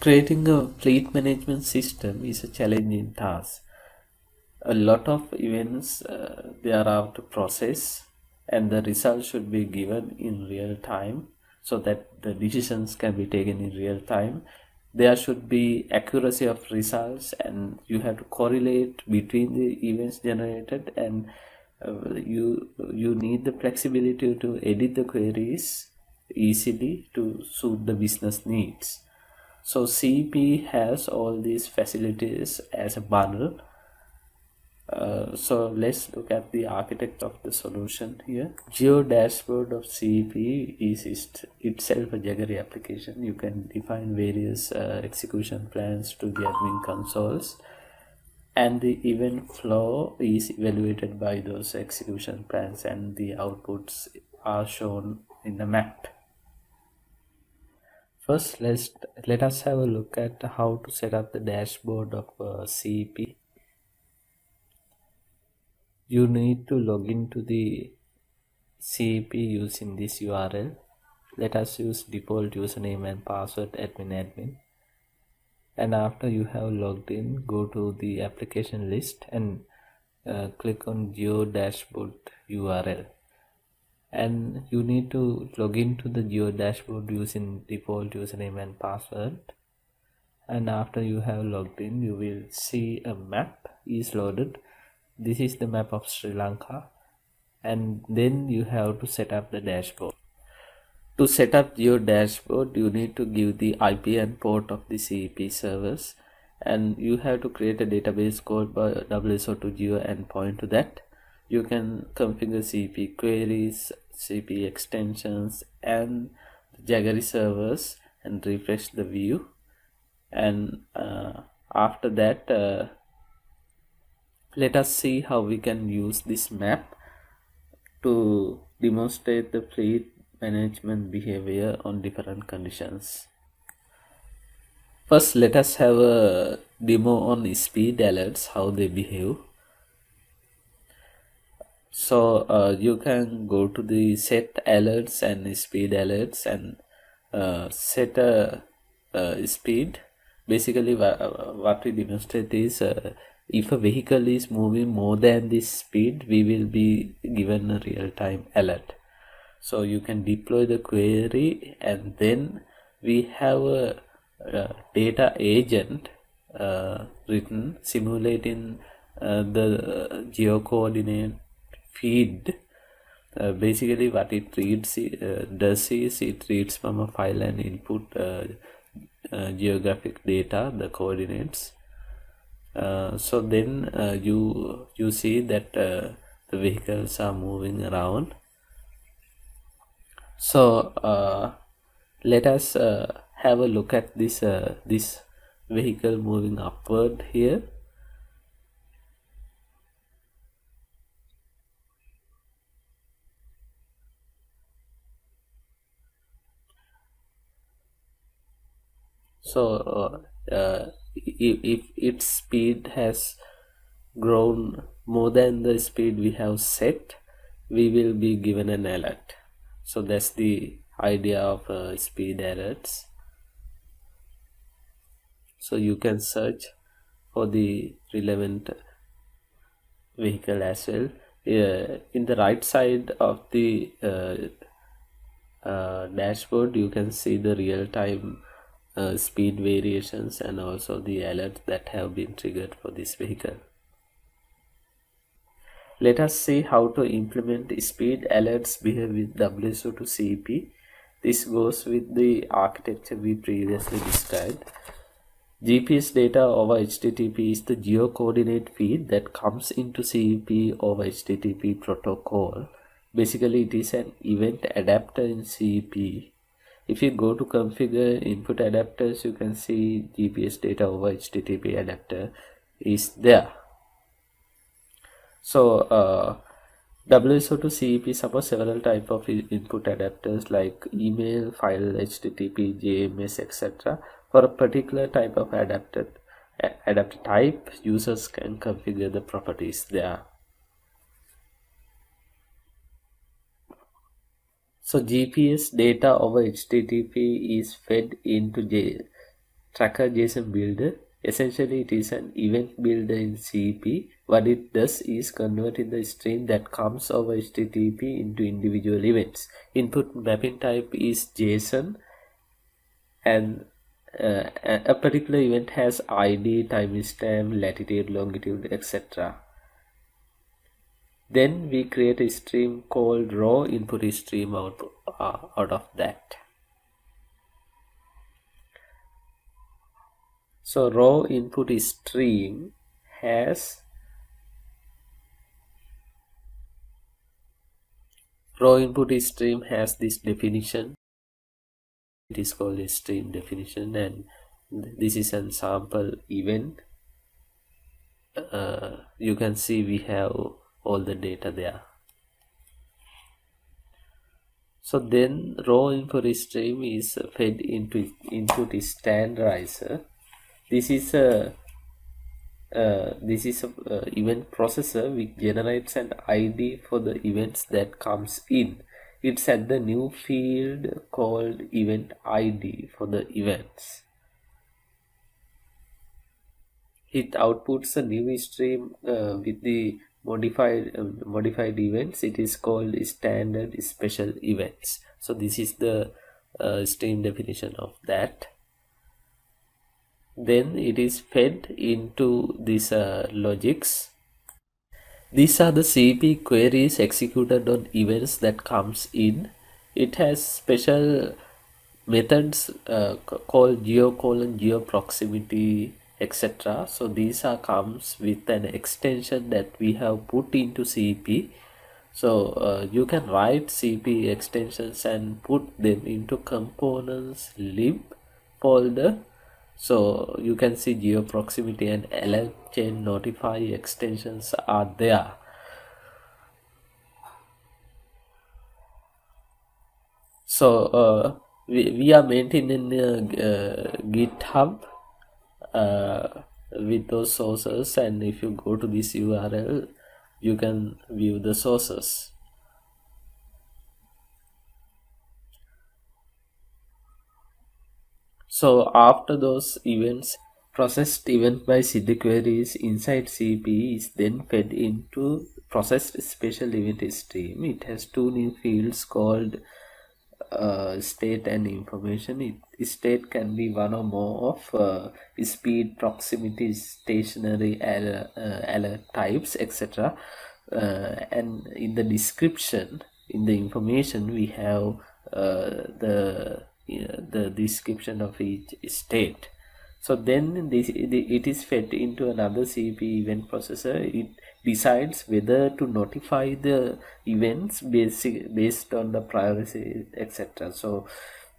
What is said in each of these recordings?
Creating a fleet management system is a challenging task. A lot of events uh, are out to process and the results should be given in real time so that the decisions can be taken in real time. There should be accuracy of results and you have to correlate between the events generated and uh, you you need the flexibility to edit the queries easily to suit the business needs so CEP has all these facilities as a bundle. Uh, so let's look at the architect of the solution here. Geo dashboard of CEP is itself a Jaggery application. You can define various uh, execution plans to the admin consoles. And the event flow is evaluated by those execution plans and the outputs are shown in the map First, let's let us have a look at how to set up the dashboard of uh, CEP. You need to log into the CEP using this URL. Let us use default username and password admin admin. And after you have logged in, go to the application list and uh, click on Geo Dashboard URL and you need to log into the geo dashboard using default username and password. And after you have logged in you will see a map is loaded. This is the map of Sri Lanka. And then you have to set up the dashboard. To set up your dashboard you need to give the IP and port of the CEP servers and you have to create a database called by WSO2 Geo and point to that you can configure CEP queries, CEP extensions and Jaggery servers and refresh the view and uh, after that uh, let us see how we can use this map to demonstrate the fleet management behavior on different conditions. First let us have a demo on speed alerts how they behave so uh, you can go to the set alerts and speed alerts and uh, set a, a, speed. Basically what we demonstrate is uh, if a vehicle is moving more than this speed we will be given a real-time alert. So you can deploy the query and then we have a, a data agent uh, written simulating uh, the geo coordinate feed uh, basically what it reads uh, does is it reads from a file and input uh, uh geographic data the coordinates. Uh, so then uh, you you see that the vehicles are moving around. So let us have a look at this this vehicle moving upward here so uh, uh, if, its speed has grown more than the speed we have set we will be given an alert. So that's the idea of uh, speed alerts. So you can search for the relevant vehicle as well. Uh, in the right side of the uh, uh, dashboard you can see the real-time uh, speed variations and also the alerts that have been triggered for this vehicle. Let us see how to implement speed alerts behave with WSO2 CEP. This goes with the architecture we previously described. GPS data over HTTP is the geo coordinate feed that comes into CEP over HTTP protocol. Basically, it is an event adapter in CEP if you go to configure input adapters you can see GPS data over HTTP adapter is there so uh, WSO2 CEP supports several type of input adapters like email, file, HTTP, JMS, etc. For a particular type of adapter, adapter type, users can configure the properties there. So GPS data over HTTP is fed into J tracker JSON builder. Essentially, it is an event builder in CEP. What it does is converting the stream that comes over HTTP into individual events. Input mapping type is JSON and uh, a particular event has ID, timestamp, latitude, longitude, etc. Then we create a stream called raw input stream out, uh, out of that. So raw input stream has raw input stream has this definition it is called a stream definition and this is an sample event uh, you can see we have all the data there. So then raw input stream is fed into input standardizer. This is a uh, this is a uh, event processor which generates an id for the events that comes in. It's at the new field called event id for the events. It outputs a new stream uh, with the modified uh, modified events. It is called standard spatial events. So this is the uh, stream definition of that. Then it is fed into these uh, logics. These are the CEP queries executed on events that comes in. It has special methods uh, called geo colon geo proximity etc so these are comes with an extension that we have put into CEP so uh, you can write CEP extensions and put them into components lib folder. So you can see geo proximity and alert chain notify extensions are there. So uh, we, we are maintaining uh, uh, github uh, with those sources and if you go to this url you can view the sources So after those events, processed event by Siddhi queries inside CEP is then fed into processed spatial event stream. It has two new fields called uh, state and information. It, state can be one or more of uh, speed, proximity, stationary alert, uh, alert types, etc. Uh, and in the description, in the information, we have uh, the the description of each state so then this it is fed into another CEP event processor. It decides whether to notify the events basic based on the priority etc so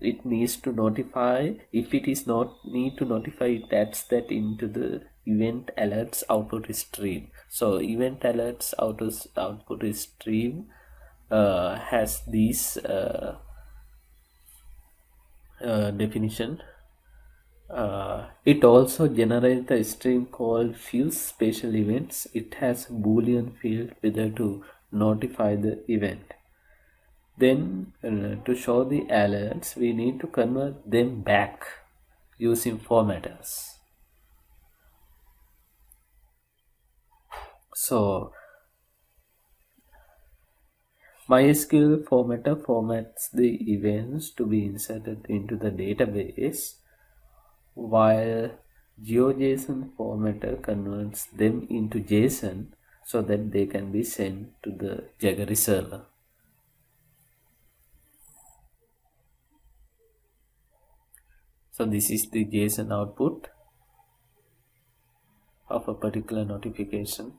it needs to notify if it is not need to notify it adds that into the event alerts output stream so event alerts output output stream uh, has these uh, uh, definition uh, it also generates a stream called fuse spatial events. It has boolean field whether to notify the event. Then uh, to show the alerts we need to convert them back using formatters. So MySQL formatter formats the events to be inserted into the database while GeoJSON formatter converts them into JSON so that they can be sent to the Jaggery server. So this is the JSON output of a particular notification.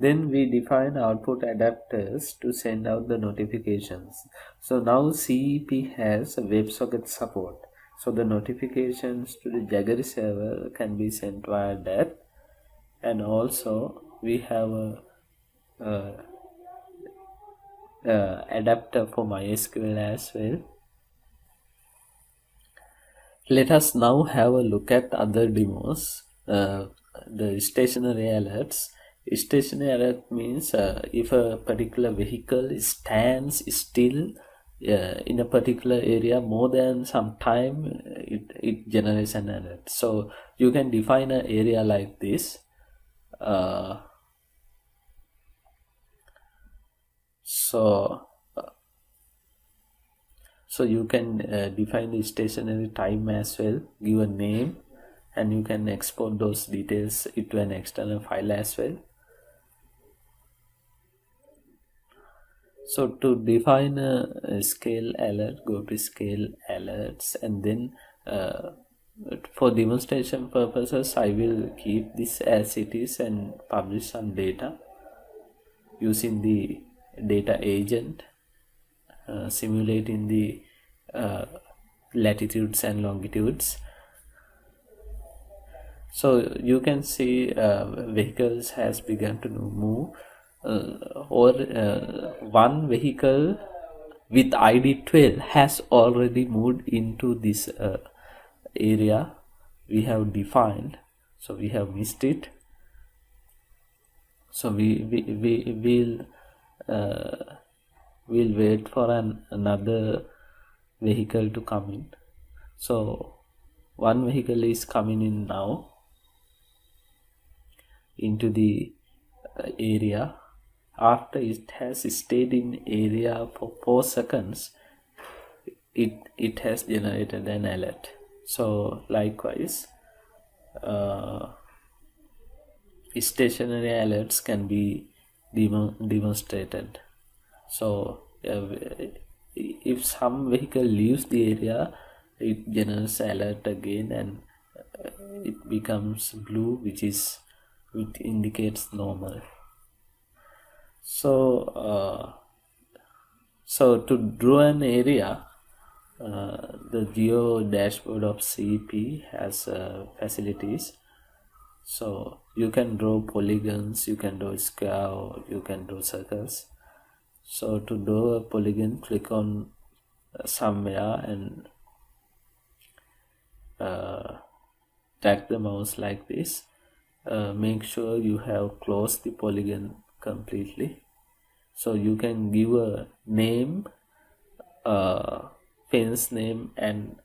Then we define output adapters to send out the notifications. So now CEP has a WebSocket support. So the notifications to the Jaggery server can be sent via that. And also we have a, a, a adapter for MySQL as well. Let us now have a look at other demos. Uh, the stationary alerts stationary alert means uh, if a particular vehicle stands still uh, in a particular area more than some time it, it generates an alert so you can define an area like this uh, so uh, so you can uh, define the stationary time as well give a name and you can export those details into an external file as well so to define a, scale alert go to scale alerts and then uh, for demonstration purposes I will keep this as it is and publish some data using the data agent uh, simulating the uh, latitudes and longitudes. So you can see uh, vehicles has begun to move or uh, one vehicle with id 12 has already moved into this uh, area. We have defined so we have missed it. So we we, we will uh, we'll wait for an another vehicle to come in. So one vehicle is coming in now into the uh, area after it has stayed in area for 4 seconds it it has generated an alert. So likewise uh, stationary alerts can be demo demonstrated. So uh, if some vehicle leaves the area it generates alert again and uh, it becomes blue which is which indicates normal so uh, so to draw an area uh, the geo dashboard of CEP has uh, facilities. So you can draw polygons you can draw square you can draw circles. So to draw a polygon click on uh, somewhere and uh, tag the mouse like this. Uh, make sure you have closed the polygon completely. So you can give a name uh, fence name and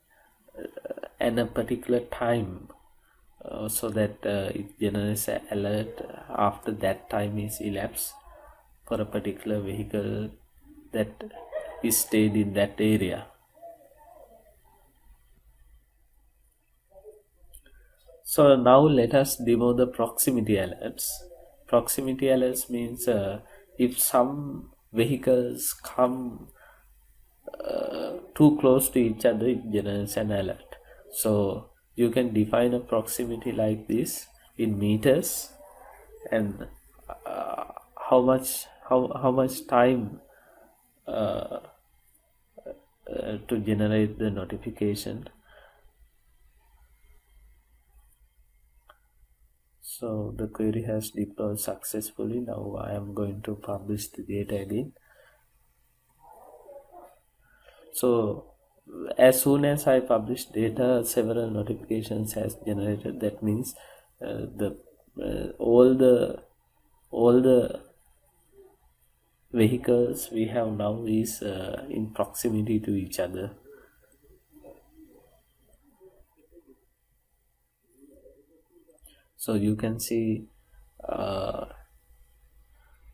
uh, and a particular time uh, so that uh, it generates an alert after that time is elapsed for a particular vehicle that is stayed in that area. So now let us demo the proximity alerts proximity alerts means uh, if some vehicles come uh, too close to each other it generates an alert. So you can define a proximity like this in meters and uh, how much how, how much time uh, uh, to generate the notification so the query has deployed successfully. Now I am going to publish the data again. So as soon as I publish data several notifications has generated. That means uh, the uh, all the all the vehicles we have now is uh, in proximity to each other so you can see uh,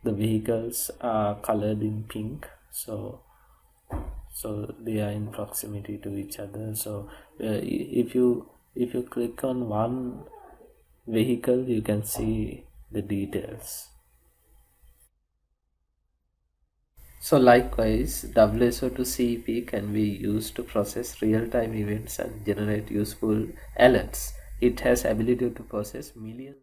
the vehicles are colored in pink. So so they are in proximity to each other. So uh, if you if you click on one vehicle you can see the details. So likewise WSO2 CEP can be used to process real-time events and generate useful alerts it has ability to process millions